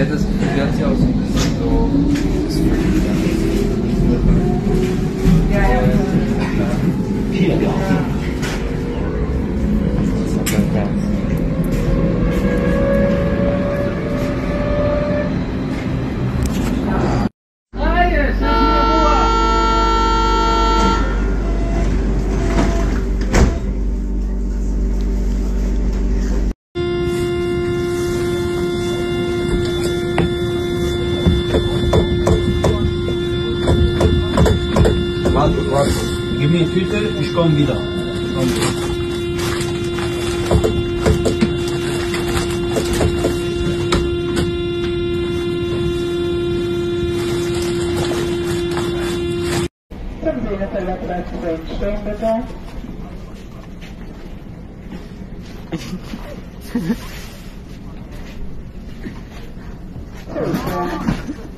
eher das Gefühl, sich auch so ein bisschen so. Give me a Twitter, which can be done. Thank you.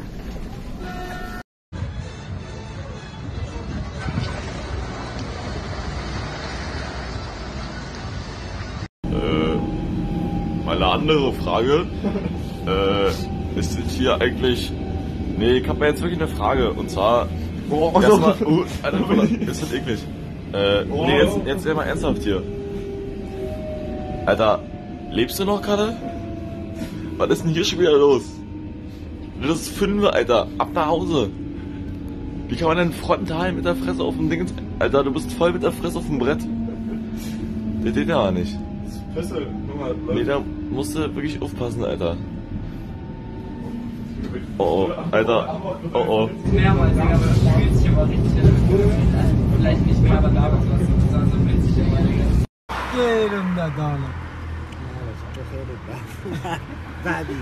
Eine andere Frage. äh, ist hier eigentlich. Nee, ich hab mir jetzt wirklich eine Frage. Und zwar. Oh, erstmal. Uh, Alter, ist das eklig. Äh, nee, jetzt, jetzt mal ernsthaft hier. Alter, lebst du noch gerade? Was ist denn hier schon wieder los? Das ist fünf, Alter. Ab nach Hause. Wie kann man denn frontal mit der Fresse auf dem Ding... Alter, du bist voll mit der Fresse auf dem Brett. Das geht ja nicht. Pisse, nochmal. Nee, da musst du wirklich aufpassen, Alter. Oh oh, Alter. Oh oh. Mehrmals, Digga, aber das fühlt sich aber richtig an. Ne? Vielleicht nicht mehr, aber da was, sondern so fühlt sich aber Digga. Jedem der Dame. Ja, das hat doch eh nicht mehr. Daddy.